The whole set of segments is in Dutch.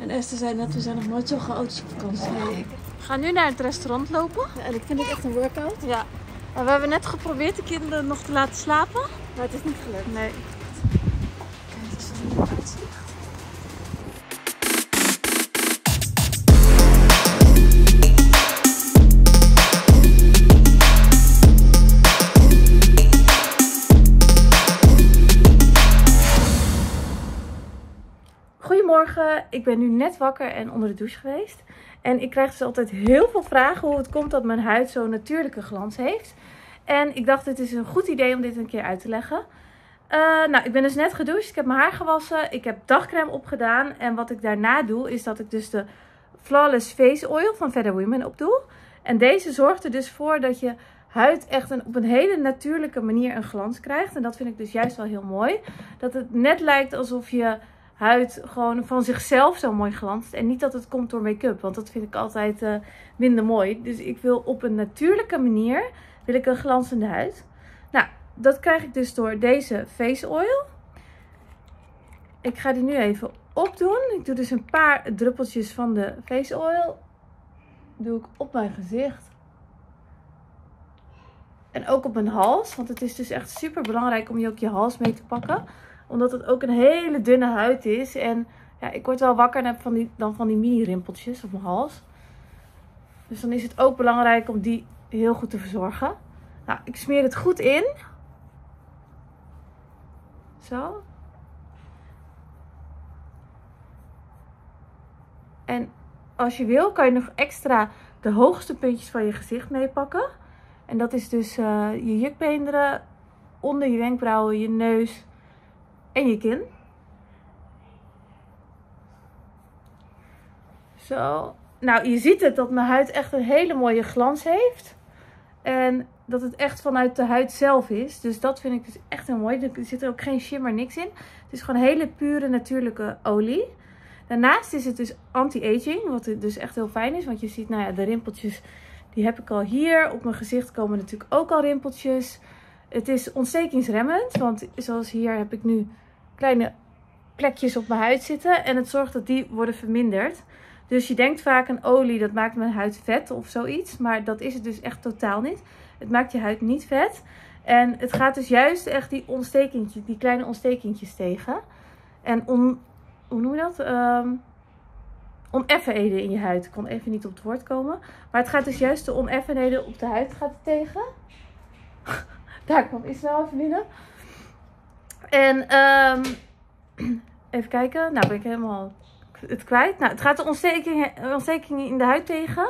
En Esther zei net, we zijn nog nooit zo chaotisch op vakantie. We gaan nu naar het restaurant lopen. Ja, en ik vind het echt een workout. Ja. Maar we hebben net geprobeerd de kinderen nog te laten slapen. Maar het is niet gelukt. Nee. Kijk, het is een uitzicht. Goedemorgen, ik ben nu net wakker en onder de douche geweest. En ik krijg dus altijd heel veel vragen hoe het komt dat mijn huid zo'n natuurlijke glans heeft. En ik dacht, het is een goed idee om dit een keer uit te leggen. Eh, nou, ik ben dus net gedoucht, ik heb mijn haar gewassen, ik heb dagcreme opgedaan. En wat ik daarna doe, is dat ik dus de Flawless Face Oil van Feather Women opdoe. En deze zorgt er dus voor dat je huid echt een, op een hele natuurlijke manier een glans krijgt. En dat vind ik dus juist wel heel mooi. Dat het net lijkt alsof je huid gewoon van zichzelf zo mooi glanst. En niet dat het komt door make-up, want dat vind ik altijd uh, minder mooi. Dus ik wil op een natuurlijke manier wil ik een glanzende huid. Nou, dat krijg ik dus door deze face oil. Ik ga die nu even opdoen. Ik doe dus een paar druppeltjes van de face oil. Doe ik op mijn gezicht. En ook op mijn hals. Want het is dus echt super belangrijk om je ook je hals mee te pakken omdat het ook een hele dunne huid is. En ja, ik word wel wakker van die, dan van die mini rimpeltjes op mijn hals. Dus dan is het ook belangrijk om die heel goed te verzorgen. Nou, ik smeer het goed in. Zo. En als je wil, kan je nog extra de hoogste puntjes van je gezicht meepakken. En dat is dus uh, je jukbeenderen, onder je wenkbrauwen, je neus, en je kin. Zo. Nou, je ziet het dat mijn huid echt een hele mooie glans heeft. En dat het echt vanuit de huid zelf is. Dus dat vind ik dus echt heel mooi. Er zit er ook geen shimmer, niks in. Het is gewoon hele pure natuurlijke olie. Daarnaast is het dus anti-aging. Wat dus echt heel fijn is. Want je ziet, nou ja, de rimpeltjes, die heb ik al hier. Op mijn gezicht komen natuurlijk ook al rimpeltjes. Het is ontstekingsremmend. Want zoals hier heb ik nu kleine plekjes op mijn huid zitten. En het zorgt dat die worden verminderd. Dus je denkt vaak een olie, dat maakt mijn huid vet of zoiets. Maar dat is het dus echt totaal niet. Het maakt je huid niet vet. En het gaat dus juist echt die ontstekentjes, die kleine ontstekentjes tegen. En on, hoe noem je dat? Um, oneffenheden in je huid. Ik kon even niet op het woord komen. Maar het gaat dus juist de oneffenheden op de huid gaat tegen. Daar kwam Israël even binnen. En um, even kijken. Nou ben ik helemaal het kwijt. Nou, het gaat de ontstekingen, ontstekingen in de huid tegen.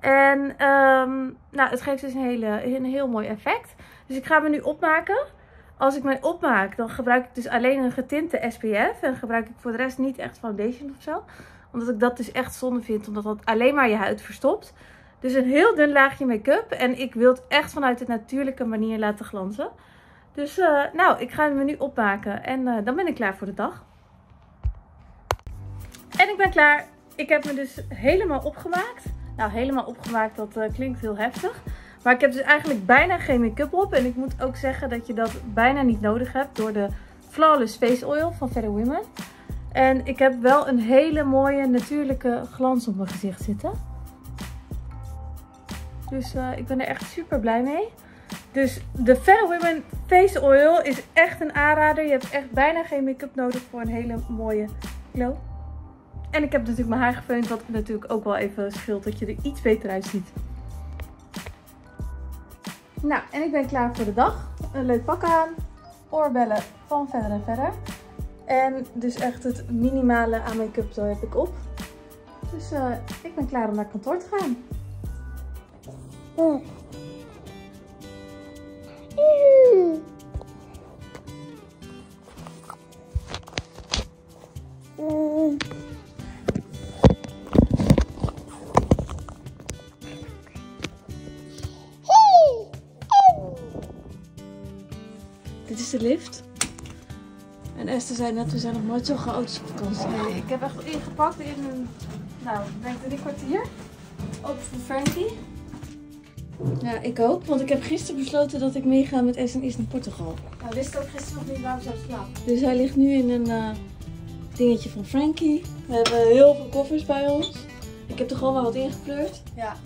En um, nou, het geeft dus een, hele, een heel mooi effect. Dus ik ga me nu opmaken. Als ik mij opmaak, dan gebruik ik dus alleen een getinte SPF. En gebruik ik voor de rest niet echt foundation of zo. Omdat ik dat dus echt zonde vind. Omdat dat alleen maar je huid verstopt. Dus een heel dun laagje make-up. En ik wil het echt vanuit de natuurlijke manier laten glanzen. Dus uh, nou, ik ga me nu opmaken en uh, dan ben ik klaar voor de dag. En ik ben klaar. Ik heb me dus helemaal opgemaakt. Nou, helemaal opgemaakt, dat uh, klinkt heel heftig. Maar ik heb dus eigenlijk bijna geen make-up op. En ik moet ook zeggen dat je dat bijna niet nodig hebt door de Flawless Face Oil van Feather Women. En ik heb wel een hele mooie natuurlijke glans op mijn gezicht zitten. Dus ik ben er echt super blij mee. Dus de Fair Women Face Oil is echt een aanrader. Je hebt echt bijna geen make-up nodig voor een hele mooie glow. En ik heb natuurlijk mijn haar gefeund, wat natuurlijk ook wel even scheelt dat je er iets beter uitziet. Nou, en ik ben klaar voor de dag. Een leuk pak aan, oorbellen van verder en verder. En dus echt het minimale aan make-up heb ik op. Dus uh, ik ben klaar om naar kantoor te gaan. Oh. Dit is de lift. En Esther zei net, we zijn nog nooit zo chaotisch op vakantie. Ik heb echt ingepakt in een, nou, ik denk drie kwartier. Ook voor Frankie. Ja, ik ook. Want ik heb gisteren besloten dat ik meega met SNI's naar Portugal. Hij wist ook gisteren nog niet waar we zouden slapen. Dus hij ligt nu in een uh, dingetje van Frankie. We hebben heel veel koffers bij ons. Ik heb er gewoon wel wat ingepleurd. Ja.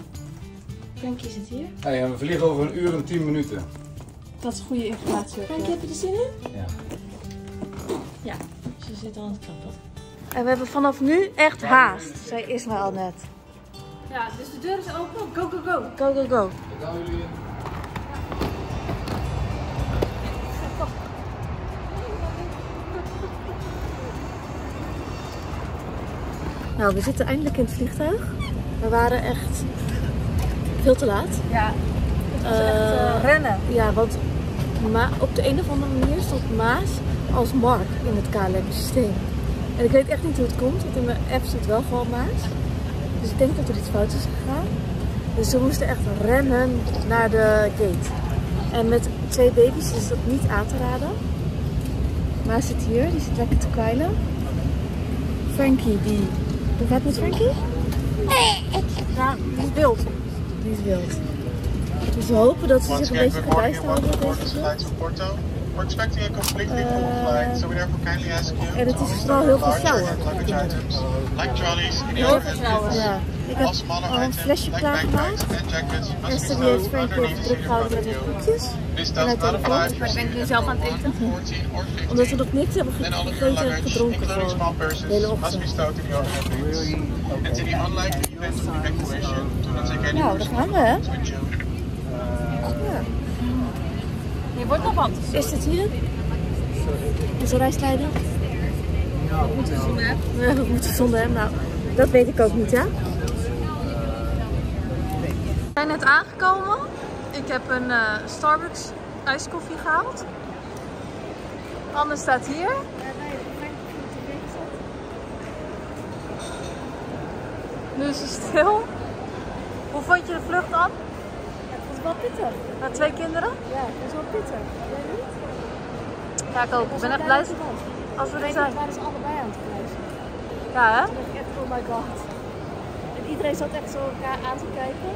Frankie zit hier. Hey, en we vliegen over een uur en 10 minuten. Dat is goede informatie. Frankie, heb je er zin in? Ja. Ja, ze zit al aan het klappen. En we hebben vanaf nu echt haast, zei Ismaël net. Ja, dus de deur is open. Go, go, go. Go, go, go. Gaan jullie in. Nou, we zitten eindelijk in het vliegtuig. We waren echt veel te laat. Ja, Eh, rennen. Ja, want Ma op de een of andere manier stond Maas als Mark in het KLM-systeem. En ik weet echt niet hoe het komt, want in mijn app zit wel gewoon Maas. Dus ik denk dat er iets fout is gegaan. Dus we moesten echt rennen naar de gate. En met twee baby's is dat niet aan te raden. Maas zit hier, die zit lekker te kwijlen. Frankie, die... Hoe gaat het met Frankie? Ja, die is wild. Die is wild. Dus we hopen dat ze zich een beetje kan bijstaan We're expecting a completely full flight, so we therefore kindly ask you En het to is store heel items, like trolleys in the Heel bins. Ja, ik All heb al een items, flesje like klaargemaakt. backpacks and jackets, must be Esther die heeft even the druk seat in gehouden front met of de koekjes. Please En not telefoon. Maar ik ben nu zelf aan het row eten. 1, 14 or 15. Omdat we nog niks hebben of gegeten en gedronken voor de hele ochtend. stowed in the overhead bins. And to the unlikely event of evacuation, do not take any Nou, daar gaan we, hè? with you. Je wordt nog wat. Is dit hier? Onze reisleider? Moeten we zonder hebben? Ja, we moeten zonder hem. Nou, dat weet ik ook niet, ja? We zijn net aangekomen. Ik heb een eh, Starbucks ijskoffie gehaald. Anne staat hier. Nu is ze stil. Hoe vond je de vlucht dan? Wel pittig. Met twee kinderen? Ja, het was wel pittig. Jij niet? Ja, ik ook. Ik ben echt blij als we er zijn. waren ze allebei aan het prijzen. Ja, hè? Toen dacht ik echt, oh my god. En iedereen zat echt zo elkaar aan te kijken.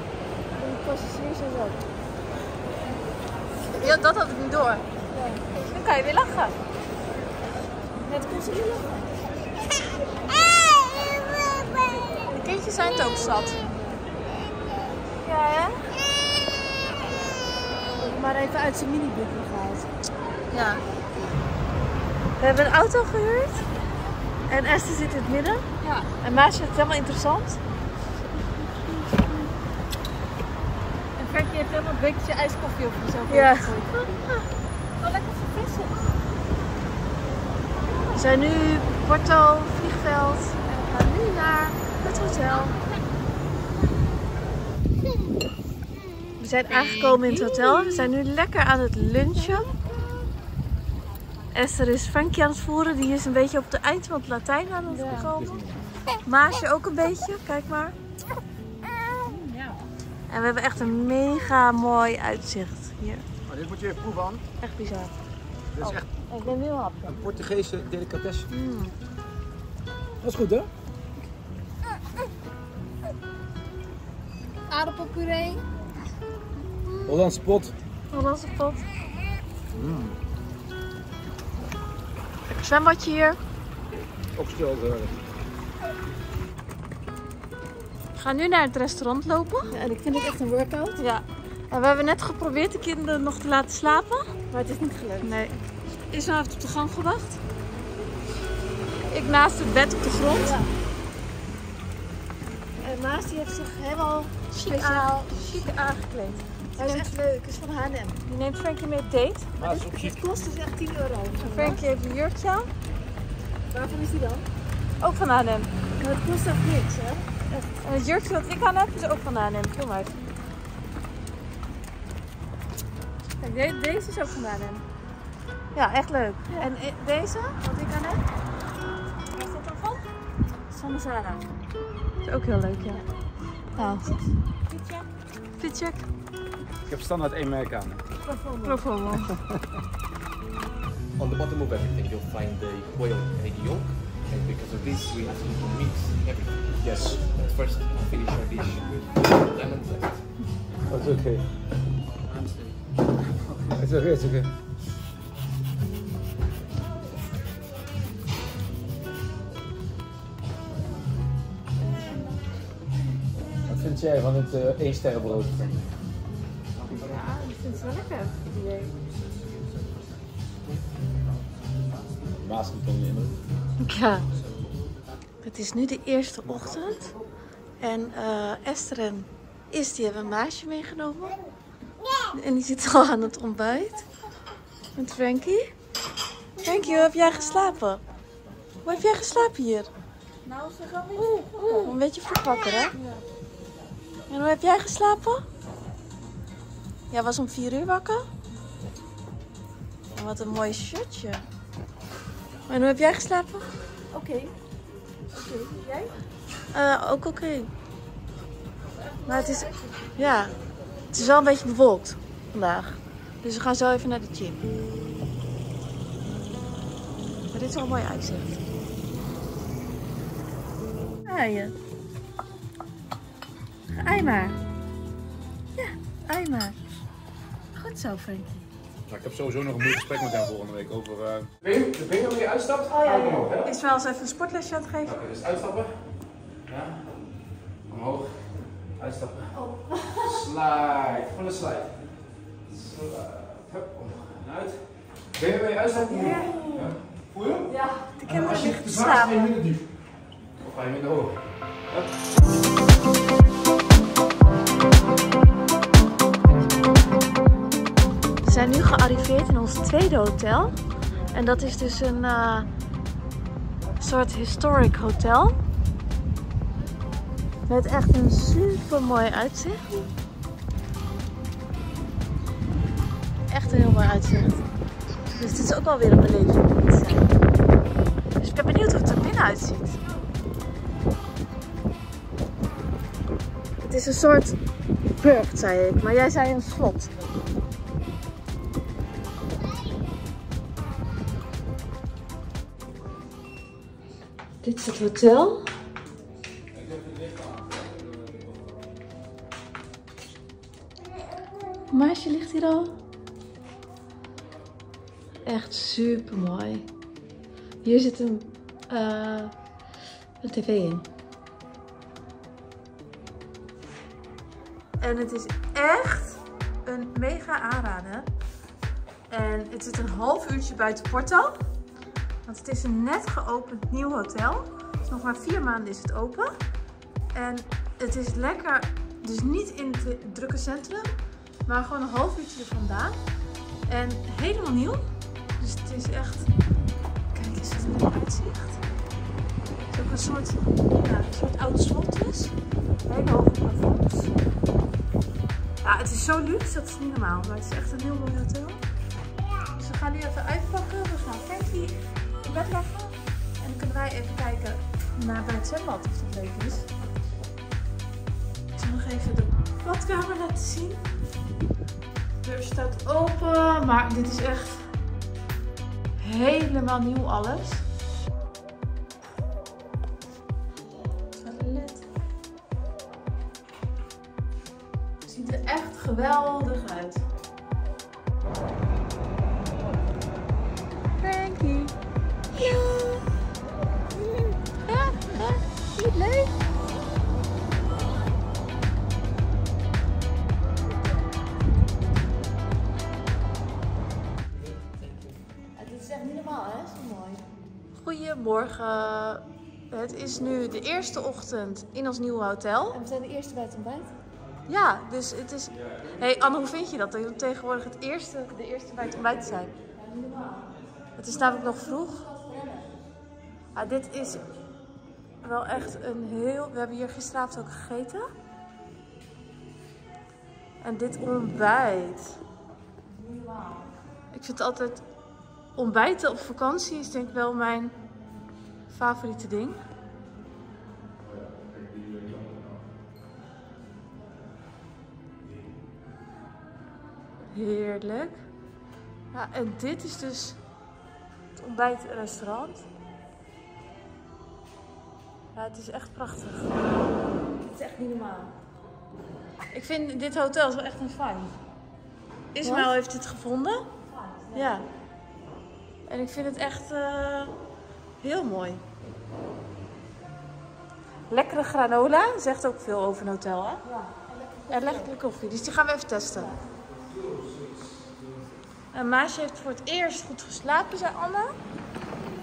En de passagiers en zo. Ja, dat had ik niet door. Ja. Nu kan je weer lachen. Net kon ze niet lachen. De kindjes zijn het ook zat. Ja, hè? Maar even uit zijn minibroekje gehaald. Ja. We hebben een auto gehuurd. En Esther zit in het midden. Ja. En Maas vindt het helemaal interessant. En Frankie heeft helemaal een bekertje ijskoffie op jezelf. Ja. Oh, lekker verfrissend. We zijn nu Porto, vliegveld. En we gaan nu naar het hotel. Zijn aangekomen in het hotel. We zijn nu lekker aan het lunchen. Esther is Frankie aan het voeren. Die is een beetje op de eind van het Latijn aan het gekomen. Maasje ook een beetje. Kijk maar. Ja. En we hebben echt een mega mooi uitzicht hier. Maar dit moet je even proeven aan. Echt bizar. Dit is echt Ik ben heel happy. een Portugese delicatesse. Mm. Dat is goed hè? Aardappelpuree. Hollandse pot. Hollandse pot. Lekker zwembadje hier. Ook stil. eh. We gaan nu naar het restaurant lopen. En ik vind het echt een workout, Ja. En we hebben net geprobeerd de kinderen nog te laten slapen. maar het is niet gelukt. Nee. Isma heeft op de gang gewacht. Ik naast het bed op de grond. En Maas die heeft zich helemaal Chic, speciaal... chic aangekleed. Het is echt leuk, het is van H&M. Die neemt Frankie mee op date. Maar kost dus echt 10 euro. Frankie heeft een jurkje aan. Waarvan is die dan? Ook van H&M. Maar het kost echt niks, hè? En het jurkje wat ik aan heb is ook van H&M. Kom maar. Kijk, de- deze is ook van H&M. Ja, echt leuk. En i- deze, wat ik aan heb, waar is dat dan van? is van de Zara. Is ook heel leuk, ja. Nou, fitcheck. Ik heb standaard één merk aan. Profomo. On the bottom of everything you'll find the quail egg yolk. And because of this we have to mix everything. Yes. But first finish our dish with lemon zest. That's okay. I'm okay. It's okay, it's okay. Wat vind jij van het uh, één sterrenbrood? Vind het wel lekker. het idee. Niet. Ja. Het is nu de eerste ochtend. En eh, Esther en Is, die hebben een maasje meegenomen. En die zit al aan het ontbijt. Met Frankie. Frankie, hoe heb jij geslapen? Hoe heb jij geslapen hier? Nou, ze gaan weer Een beetje vroeg wakker, hè? En hoe heb jij geslapen? Jij was om vier uur wakker? En wat een mooi shirtje. En hoe heb jij geslapen? Oké. Oké, jij? Eh, ook oké. Maar het is, ja, het is wel een beetje bewolkt vandaag. Dus we gaan zo even naar de gym. Maar dit is wel een mooi uitzicht. Je. Ei maar. Ja, ei maar. Goed zo, Frankie. Nou, ik heb sowieso nog een mooi gesprek met hem volgende week over... Uh... De Bing weer uitstapt? Oh ja, ja. Is wel eens even een sportlesje aan het geven. Oké, dus uitstappen. Ja. Omhoog. Uitstappen. Oh. Slide. Van de slide. Slide. Hup, omhoog en uit. Ben je weer uitstappen? Ja. ja. Voel je hem? Ja, de En kinderen als je liggen te zwaar is, ga je slapen. minder diep. Of ga je minder hoog. Hup. We zijn nu gearriveerd in ons tweede hotel. En dat is dus een eh, soort historic hotel. Met echt een super mooi uitzicht. Echt een heel mooi uitzicht. Dus dit is ook wel weer een beleving. Dus ik ben benieuwd hoe het er binnen uitziet. Het is een soort burcht, zei ik. Maar jij zei een slot. Is het hotel. Maasje ligt hier al. Echt super mooi. Hier zit een, eh, een tv in. En het is echt een mega aanrader. En het zit een half uurtje buiten Porto. Want het is een net geopend nieuw hotel. Dus nog maar vier maanden is het open. En het is lekker, dus niet in het drukke centrum, maar gewoon een half uurtje er vandaan. En helemaal nieuw. Dus het is echt, kijk eens wat een uitzicht. Het is ook een soort, soort oud slot dus. Hele hoge plafonds. Ja, het is zo luxe, dat is niet normaal. Maar het is echt een heel mooi hotel. Dus we gaan nu even uitpakken. We gaan Frankie En dan kunnen wij even kijken naar bij het zwembad of dat leuk is. Ik zal nog even de badkamer laten zien. De deur staat open, maar dit is echt helemaal nieuw alles. Toilet. Ziet er echt geweldig uit. Echt niet normaal, hè? Zo mooi. Goedemorgen. Het is nu de eerste ochtend in ons nieuwe hotel. En we zijn de eerste bij het ontbijt. Ja, dus het is... hey Anne, hoe vind je dat? Dat je tegenwoordig het eerste, de eerste bij het ontbijt te zijn. Het is namelijk nog vroeg. Ah, dit is wel echt een heel... We hebben hier gisteravond ook gegeten. En dit ontbijt. Ik vind altijd... Ontbijten op vakantie is denk ik wel mijn favoriete ding. Heerlijk. Ja, en dit is dus het ontbijtrestaurant. Ja, het is echt prachtig. Het is echt niet normaal. Ik vind dit hotel is wel echt een fijn. Ismaël heeft dit gevonden. Ja. En ik vind het echt eh, heel mooi. Lekkere granola. Zegt ook veel over een hotel, hè? En lekkere koffie. Dus die gaan we even testen. En Maasje heeft voor het eerst goed geslapen, zei Anne.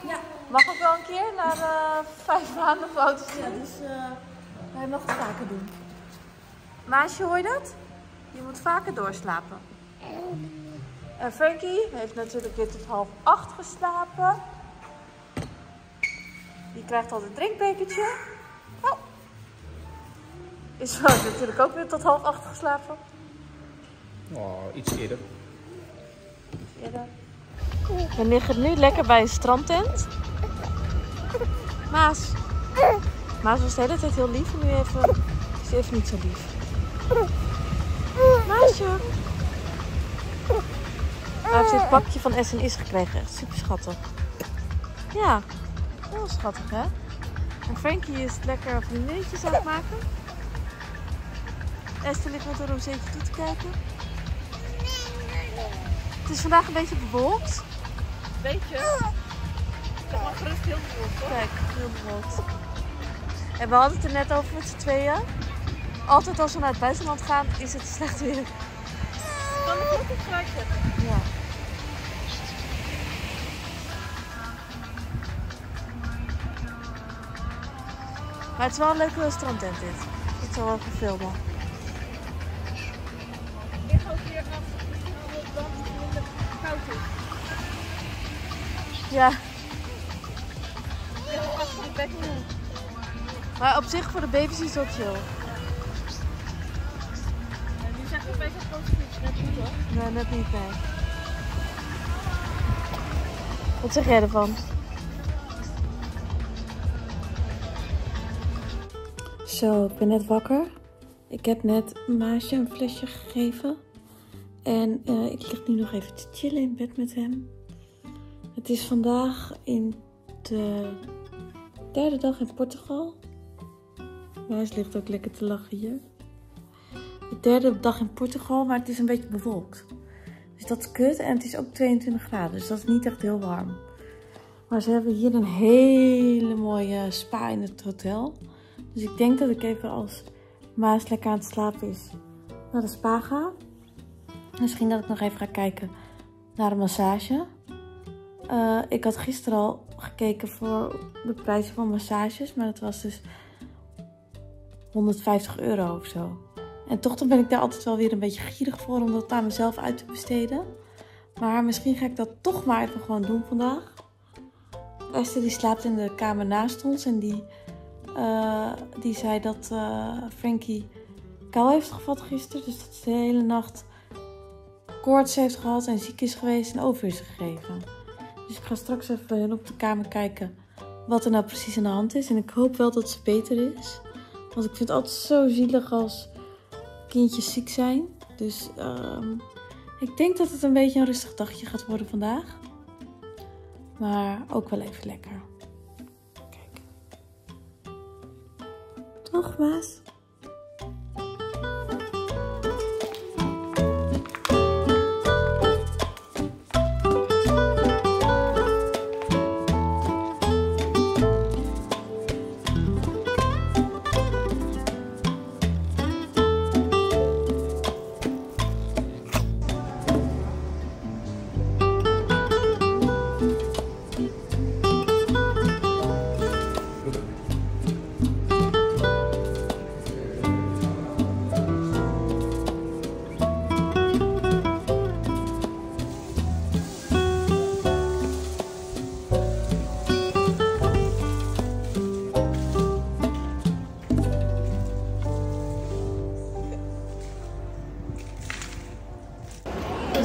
Ja. Mag ook wel een keer na de vijf maanden is Ja, dus eh wij mogen het vaker doen. Maasje, hoor je dat? Je moet vaker doorslapen. En Frankie heeft natuurlijk weer tot half acht geslapen. Die krijgt al een drinkbekertje. Oh. Is natuurlijk ook weer tot half acht geslapen. Oh, iets eerder. Eerder. We liggen nu lekker bij een strandtent. Maas. Maas was de hele tijd heel lief en nu even, is even niet zo lief. Maasje. Heeft dit pakje van S&Is gekregen. Echt super schattig. Ja, heel schattig hè. En Frankie is lekker vriendinnetjes aan het maken. Esther ligt met een rozeetje toe te kijken. Het is vandaag een beetje bewolkt. Beetje? Zeg maar gerust heel bewolkt hoor. Kijk, heel bewolkt. En we hadden het er net over met z'n tweeën. Altijd als we naar het buitenland gaan, is het slecht weer. Kan ik ook een zetten? Ja. Maar het is wel een leuke strandtent dit. Ik zal wel even filmen. Ik ga ook weer af. Wel dan minder koud is. Ja. Ik ga achter de doen. Maar op zich voor de baby's is het ook chill. Nu ik bij zo'n grote fiets. Net niet hoor. Nee, net niet, nee. Wat zeg jij ervan? Zo, ik ben net wakker. Ik heb net Maasje een flesje gegeven. En eh, ik lig nu nog even te chillen in bed met hem. Het is vandaag in de derde dag in Portugal. Maas ligt ook lekker te lachen hier. De derde dag in Portugal, maar het is een beetje bewolkt. Dus dat is kut. En het is ook 22 graden, dus dat is niet echt heel warm. Maar ze hebben hier een hele mooie spa in het hotel. Dus ik denk dat ik even als Maas lekker aan het slapen is naar de spa ga. Misschien dat ik nog even ga kijken naar een massage. Eh, ik had gisteren al gekeken voor de prijzen van massages, maar dat was dus 150 euro of zo. En toch dan ben ik daar altijd wel weer een beetje gierig voor om dat aan mezelf uit te besteden. Maar misschien ga ik dat toch maar even gewoon doen vandaag. Esther die slaapt in de kamer naast ons en die, eh, die zei dat eh, Frankie kou heeft gevat gisteren. Dus dat ze de hele nacht koorts heeft gehad en ziek is geweest en over is gegeven. Dus ik ga straks even op de kamer kijken wat er nou precies aan de hand is. En ik hoop wel dat ze beter is. Want ik vind het altijd zo zielig als kindjes ziek zijn. Dus ehm, ik denk dat het een beetje een rustig dagje gaat worden vandaag. Maar ook wel even lekker. Toch,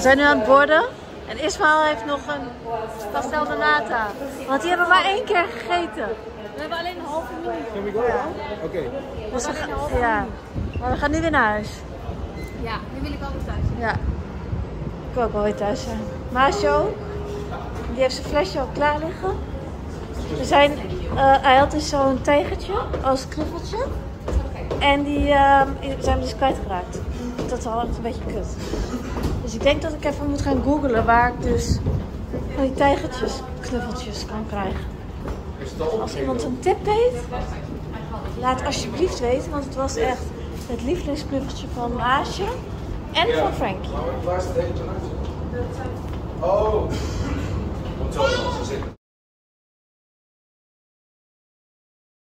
zijn nu aan het borden. En Ismaël heeft nog een pastel de nata. Want die hebben we maar één keer gegeten. We hebben alleen een halve minuut. Can we go? Oké. Dus we gaan, ja. Maar we gaan nu weer naar huis. Ja, nu wil ik altijd thuis. Ja. Ik wil ook wel weer thuis zijn. Maasje ook. Die heeft zijn flesje al klaar liggen. We zijn, eh, hij had dus zo'n tijgertje als knuffeltje. En die ehm, zijn we dus kwijtgeraakt. Dat is al echt een beetje kut. Dus ik denk dat ik even moet gaan googlen waar ik dus van die tijgertjes, knuffeltjes kan krijgen. Als iemand een tip heeft, laat alsjeblieft weten, want het was echt het lievelingspluffetje van Maasje en van Frankie. Oh,